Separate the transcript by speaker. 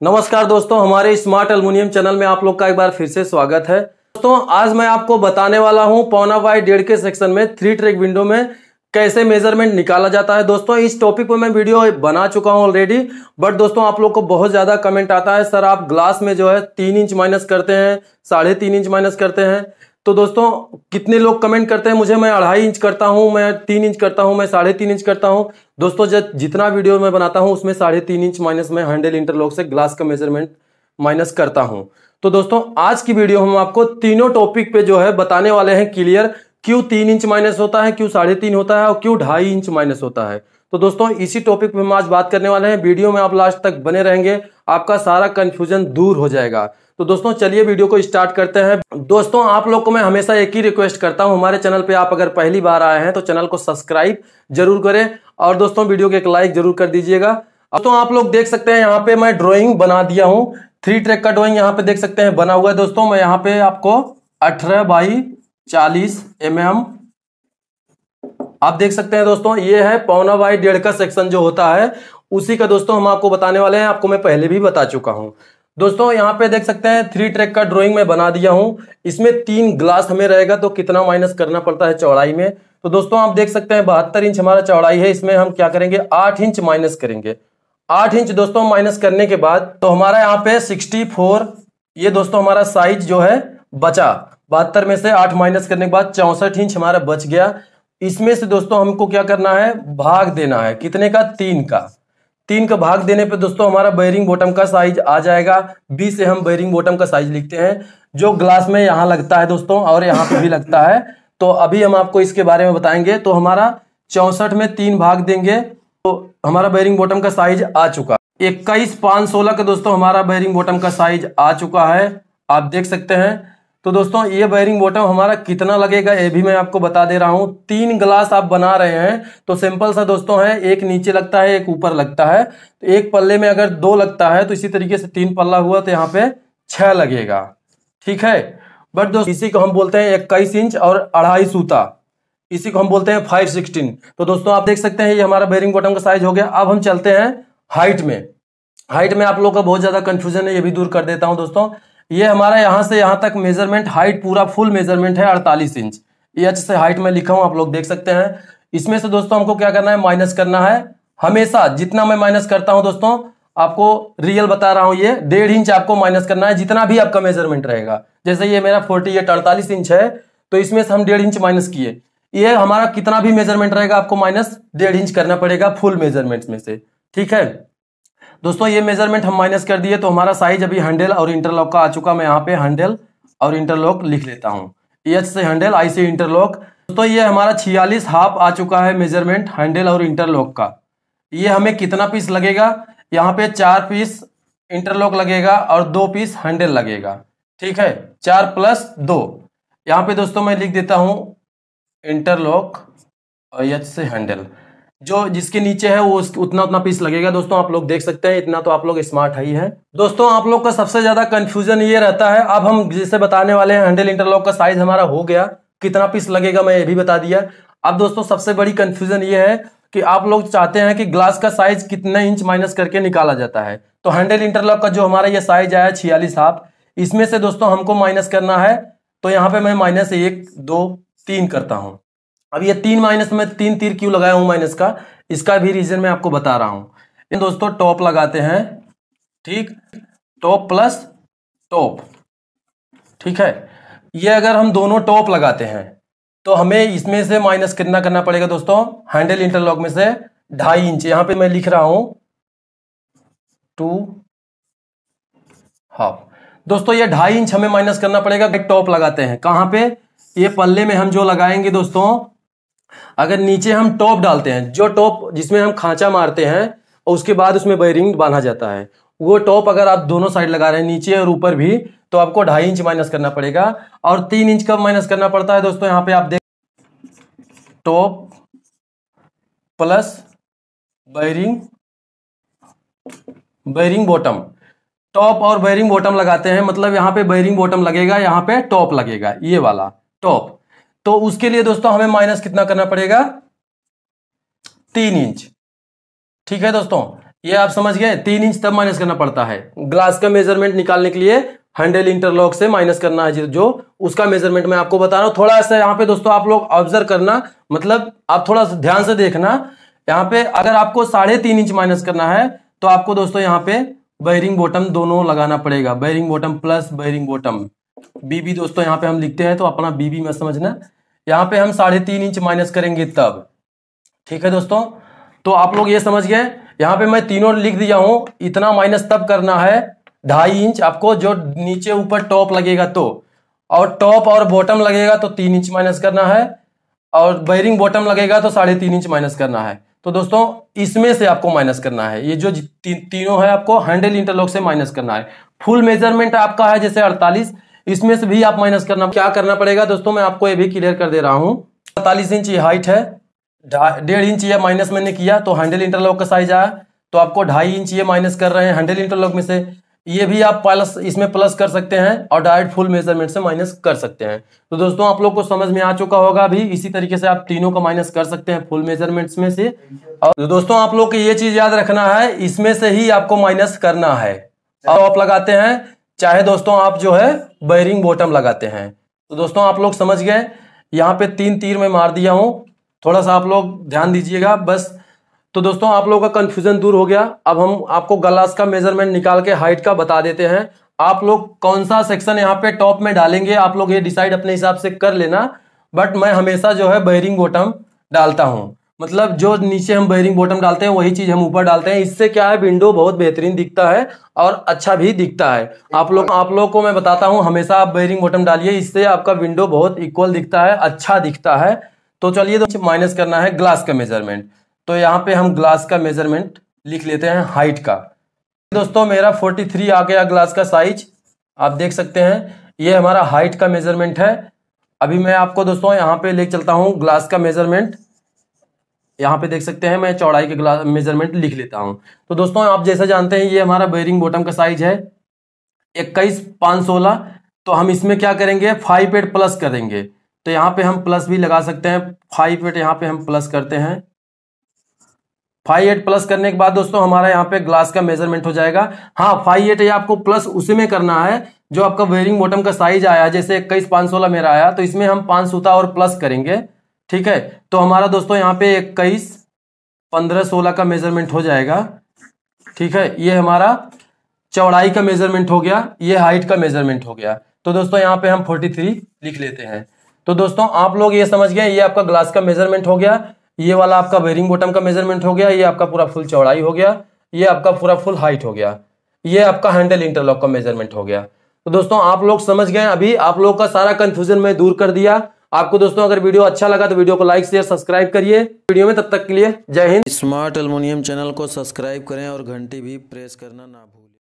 Speaker 1: नमस्कार दोस्तों, हमारे स्मार्ट अल्मुनियम चैनल में आप लोग का एक बार फिर से स्वागत है। दोस्तों, आज मैं आपको बताने वाला हूँ पौना बाई डेढ़ के सेक्शन में थ्री ट्रैक विंडो में कैसे मेज़रमेंट निकाला जाता है। दोस्तों, इस टॉपिक पर मैं वीडियो बना चुका हूँ ऑलरेडी बट दोस्तों, आप लोग को बहुत ज़्यादा कमेंट आता है। सर, आप ग्लास में जो है तीन इंच माइनस करते हैं, साढ़े तीन इंच माइनस करते हैं। तो दोस्तों, कितने लोग कमेंट करते हैं? मुझे, मैं अढ़ाई इंच करता हूँ, मैं तीन इंच करता हूँ, मैं साढ़े तीन इंच करता हूँ। दोस्तों, जब जितना वीडियो मैं बनाता हूँ, उसमें साढ़े तीन इंच माइनस में हैंडल इंटरलॉक से ग्लास का मेज़रमेंट माइनस करता हूँ। तो दोस्तों, आज की वीडियो हम आपको तीनों टॉपिक पे जो है बताने वाले हैं क्लियर क्यों तीन इंच माइनस होता है, क्यों साढ़े तीन होता है और क्यों ढाई इंच माइनस होता है। तो दोस्तों, इसी टॉपिक पे हम आज बात करने वाले हैं। वीडियो में आप लास्ट तक बने रहेंगे, आपका सारा कंफ्यूजन दूर हो जाएगा। तो दोस्तों, चलिए वीडियो को स्टार्ट करते हैं। दोस्तों, आप लोग को मैं हमेशा एक ही रिक्वेस्ट करता हूँ। हमारे चैनल पे आप अगर पहली बार आए हैं तो चैनल को सब्सक्राइब ज़रूर करें और दोस्तों, वीडियो को एक लाइक ज़रूर कर दीजिएगा। अब तो आप लोग देख सकते हैं, यहाँ पे मैं ड्रॉइंग बना दिया हूँ। थ्री ट्रैक का ड्रॉइंग यहाँ पे देख सकते हैं, बना हुआ है। दोस्तों, मैं यहाँ पे आपको अठारह बाई चालीस एम आप देख सकते हैं दोस्तों, ये है पौना बाई डेढ़ का सेक्शन जो होता है। उसी का दोस्तों हम आपको बताने वाले हैं, आपको मैं पहले भी बता चुका हूँ। दोस्तों, यहाँ पे देख सकते हैं थ्री ट्रैक का ड्राइंग में बना दिया हूँ। इसमें तीन ग्लास हमें रहेगा तो कितना माइनस करना पड़ता है चौड़ाई में? तो दोस्तों, आप देख सकते हैं, बहत्तर इंच हमारा चौड़ाई है, इसमें हम क्या करेंगे? आठ इंच माइनस करेंगे। आठ इंच दोस्तों माइनस करने के बाद तो हमारा यहाँ पे सिक्सटी फोर ये दोस्तों हमारा साइज़ जो है, बचा। बहत्तर में से आठ माइनस करने के बाद चौसठ इंच हमारा बच गया। इसमें से दोस्तों हमको क्या करना है? भाग देना है। कितने का? तीन का। तीन का भाग देने पे दोस्तों हमारा बैरिंग बॉटम का साइज़ आ जाएगा। बी से हम बैरिंग बॉटम का साइज़ लिखते हैं। जो ग्लास में यहाँ लगता है दोस्तों और यहाँ पे भी लगता है तो अभी हम आपको इसके बारे में बताएँगे। तो हमारा चौसठ में तीन भाग देंगे। तो हमारा बैरिंग बॉटम का साइज़ आ चुका। इक्कीस, पाँच, सोलह का दोस्तों हमारा बैरिंग बॉटम का साइज़ आ चुका है। आप देख सकते हैं। तो दोस्तों, ये बैरिंग बॉटम हमारा कितना लगेगा ये भी मैं आपको बता दे रहा हूँ। तीन ग्लास आप बना रहे हैं तो सिंपल सा दोस्तों है, एक नीचे लगता है, एक ऊपर लगता है। तो एक पल्ले में अगर दो लगता है तो इसी तरीके से तीन पल्ला हुआ तो यहाँ पे छह लगेगा। ठीक है? बट दोस्तों, इसी को हम बोलते हैं इक्कीस इंच और अढ़ाई सूता। इसी को हम बोलते हैं फाइव सिक्सटीन तो दोस्तों, आप देख सकते हैं, ये हमारा बेरिंग बॉटम का साइज़ हो गया। अब हम चलते हैं हाइट में। हाइट में आप लोग का बहुत ज़्यादा कंफ्यूजन है, ये भी दूर कर देता हूँ दोस्तों। ये हमारा यहाँ से यहाँ तक मेज़रमेंट हाइट पूरा फुल मेज़रमेंट है, अड़तालीस इंच एच से हाइट में लिखा हूँ, आप लोग देख सकते हैं। इसमें से दोस्तों हमको क्या करना है? माइनस करना है। हमेशा जितना मैं माइनस करता हूँ दोस्तों, आपको रियल बता रहा हूँ ये, डेढ़ इंच आपको माइनस करना है, जितना भी आपका मेज़रमेंट रहेगा। जैसे ये मेरा फोर्टी एट अड़तालीस इंच है तो इसमें से हम डेढ़ इंच माइनस किए। ये हमारा कितना भी मेज़रमेंट रहेगा, आपको माइनस डेढ़ इंच करना पड़ेगा फुल मेज़रमेंट में से। ठीक है? दोस्तों, ये मेज़रमेंट हम माइनस कर दिए तो हमारा साइज़ अभी हैंडल और इंटरलॉक का आ चुका मैं यहाँ पे हैंडल और इंटरलॉक लिख लेता हूँ। एच से हैंडल आई से इंटरलॉक दोस्तों, ये हमारा छियालीस हाफ़ आ चुका है मेज़रमेंट हैंडल और इंटरलॉक का। ये हमें कितना पीस लगेगा? यहाँ पे चार पीस इंटरलॉक लगेगा और दो पीस हैंडल लगेगा। ठीक है? चार प्लस दो। यहाँ पे दोस्तों, मैं लिख देता हूँ इंटरलॉक और एच से हैंडल जो जिसके नीचे है, वो उतना उतना पीस लगेगा। दोस्तों, आप लोग देख सकते हैं, इतना तो आप लोग स्मार्ट ही है दोस्तों, आप लोग का सबसे ज़्यादा कंफ्यूजन ये रहता है, अब हम जिसे बताने वाले हैं हैंडल इंटरलॉक का साइज़ हमारा हो गया। कितना पीस लगेगा, मैं ये भी बता दिया। अब दोस्तों, सबसे बड़ी कंफ्यूजन ये है कि आप लोग चाहते हैं कि ग्लास का साइज़ कितने इंच माइनस करके निकाला जाता है। तो हैंडल इंटरलॉक का जो हमारा ये साइज़ आया, छियालीस हाफ़ इसमें से दोस्तों हमको माइनस करना है। तो यहाँ पे मैं माइनस एक, दो, तीन करता हूँ। अब ये तीन माइनस में तीन तीर क्यों लगाया हूँ माइनस का? इसका भी रीजन मैं आपको बता रहा हूँ। इन दोस्तों, टॉप लगाते हैं, ठीक? टॉप प्लस टॉप, ठीक है? ये अगर हम दोनों टॉप लगाते हैं तो हमें इसमें से माइनस कितना करना पड़ेगा दोस्तों? हैंडल इंटरलॉक में से ढाई इंच। यहाँ पे मैं लिख रहा हूँ टू हाफ़। दोस्तों, ये ढाई इंच हमें माइनस करना पड़ेगा टॉप लगाते हैं। कहाँ पे? ये पल्ले में हम जो लगाएँगे दोस्तों अगर नीचे हम टॉप डालते हैं, जो टॉप जिसमें हम खांचा मारते हैं, और उसके बाद उसमें बैरिंग बांधा जाता है, वो टॉप अगर आप दोनों साइड लगा रहे हैं, नीचे और ऊपर भी तो आपको ढाई इंच माइनस करना पड़ेगा, और तीन इंच कब माइनस करना पड़ता है दोस्तों, यहाँ पे आप देख top plus bearing bearing bottom. Top और बैरिंग बॉटम लगाते हैं मतलब यहाँ पे बैरिंग बॉटम लगेगा, यहाँ पे टॉप लगेगा, ये वाला टॉप। तो उसके लिए दोस्तों हमें माइनस कितना करना पड़ेगा? तीन इंच। ठीक है दोस्तों? ये आप समझ गए? तीन इंच तब माइनस करना पड़ता है। ग्लास का मेज़रमेंट निकालने के लिए हैंडल इंटरलॉक से माइनस करना है जो उसका मेज़रमेंट मैं आपको बता रहा हूँ। थोड़ा सा यहाँ पे दोस्तों आप लोग ऑब्ज़र्व करना। मतलब आप थोड़ा सा ध्यान से देखना। यहाँ पे अगर आपको साढ़े तीन इंच माइनस करना है तो आपको दोस्तों यहाँ पे बैरिंग बॉटम दोनों लगाना पड़ेगा। Bearing bottom plus bearing bottom BB दोस्तों यहाँ पे हम लिखते हैं तो अपना बीबी में समझना। यहाँ पे हम साढ़े तीन इंच माइनस करेंगे तब। ठीक है दोस्तों? तो आप लोग ये समझ गए? यहाँ पे मैं तीनों लिख दिया हूँ। इतना माइनस तब करना है ढाई इंच। आपको जो नीचे ऊपर टॉप लगेगा तो। और टॉप और बॉटम लगेगा तो तीन इंच माइनस करना है। और बैरिंग बॉटम लगेगा तो साढ़े तीन इंच माइनस करना है। तो दोस्तों इसमें से आपको माइनस करना है। ये जो ती, तीनों है आपको हैंडल इंटरलॉक से माइनस करना है। फुल मेज़रमेंट आपका है जैसे अड़तालीस। इसमें से भी आप माइनस करना, क्या करना पड़ेगा? दोस्तों, मैं आपको ये भी क्लियर कर दे रहा हूँ। अड़तालीस इंच ये हाइट है डेढ़ इंच ये माइनस मैंने किया तो हैंडल इंटरलॉक का साइज़ आया। तो आपको ढाई इंच ये माइनस कर रहे हैं हैंडल इंटरलॉक में से। ये भी आप प्लस इसमें प्लस कर सकते हैं और डायरेक्ट फुल मेज़रमेंट से माइनस कर सकते हैं। तो दोस्तों, आप लोग को समझ में आ चुका होगा अभी, इसी तरीके से आप तीनों का माइनस कर सकते हैं फुल मेजरमेंट्स में से। और तो दोस्तों, आप लोग को ये चीज़ याद रखना है, इसमें से ही आपको माइनस करना है। और आप लगाते हैं चाहे दोस्तों आप जो है बैरिंग बॉटम लगाते हैं। तो दोस्तों आप लोग समझ गए, यहाँ पे तीन तीर में मार दिया हूँ। थोड़ा सा आप लोग ध्यान दीजिएगा, बस। तो दोस्तों आप लोगों का कंफ्यूजन दूर हो गया। अब हम आपको गलास का मेज़रमेंट निकाल के हाइट का बता देते हैं। आप लोग कौन सा सेक्शन यहाँ पे टॉप में डालेंगे, आप लोग ये डिसाइड अपने हिसाब से कर लेना। बट मैं हमेशा जो है बैरिंग बॉटम डालता हूँ। मतलब जो नीचे हम बेयरिंग बॉटम डालते हैं, वही चीज़ हम ऊपर डालते हैं। इससे क्या है विंडो बहुत बेहतरीन दिखता है और अच्छा भी दिखता है। आप लोग आप लोग को मैं बताता हूँ, हमेशा आप बैरिंग बॉटम डालिए, इससे आपका विंडो बहुत इक्वल दिखता है अच्छा दिखता है। तो चलिए तो माइनस करना है ग्लास का मेज़रमेंट तो यहाँ पे हम ग्लास का मेज़रमेंट लिख लेते हैं हाइट का। दोस्तों, मेरा 43 आ गया ग्लास का साइज़ आप देख सकते हैं, ये हमारा हाइट का मेज़रमेंट है। अभी मैं आपको दोस्तों यहाँ पे ले चलता हूँ ग्लास का मेज़रमेंट यहाँ पे देख सकते हैं, मैं चौड़ाई के ग्लास मेज़रमेंट लिख लेता हूँ। तो दोस्तों, आप जैसा जानते हैं, ये हमारा बेरिंग बॉटम का साइज़ है। इक्कीस, पाँच, सोलह तो हम इसमें क्या करेंगे? फाइव एट प्लस करेंगे। तो यहाँ पे हम प्लस भी लगा सकते हैं। फाइव एट यहाँ पे हम प्लस करते हैं। फाइव एट प्लस करने के बाद दोस्तों, हमारा यहाँ पे ग्लास का मेज़रमेंट हो जाएगा। हाँ फाइव एट आपको प्लस उसी में करना है, जो आपका वेयरिंग बॉटम का साइज़ आया, जैसे इक्कीस, पाँच, सोलह मेरा आया तो इसमें हम पाँच सूता और प्लस करेंगे। ठीक है? तो हमारा दोस्तों यहाँ पे इक्कीस, पंद्रह, सोलह का मेज़रमेंट हो जाएगा। ठीक है? ये हमारा चौड़ाई का मेज़रमेंट हो गया, ये हाइट का मेज़रमेंट हो गया। तो दोस्तों यहाँ पे हम फोर्टी थ्री लिख लेते हैं। तो दोस्तों आप लोग ये समझ गए, ये आपका ग्लास का मेज़रमेंट हो गया, ये वाला आपका बेरिंग बॉटम का मेज़रमेंट हो गया, ये आपका पूरा फुल चौड़ाई हो गया, ये आपका पूरा फुल हाइट हो गया, ये आपका हैंडल इंटरलॉक का मेज़रमेंट हो गया। तो दोस्तों आप लोग समझ गए, अभी आप लोग का सारा कंफ्यूजन मैं दूर कर दिया। आपको दोस्तों, अगर वीडियो अच्छा लगा तो वीडियो को लाइक, शेयर, सब्सक्राइब करिए। वीडियो में तब तक के लिए जय हिंद।
Speaker 2: स्मार्ट एल्मोनियम चैनल को सब्सक्राइब करें और घंटी भी प्रेस करना ना भूलें।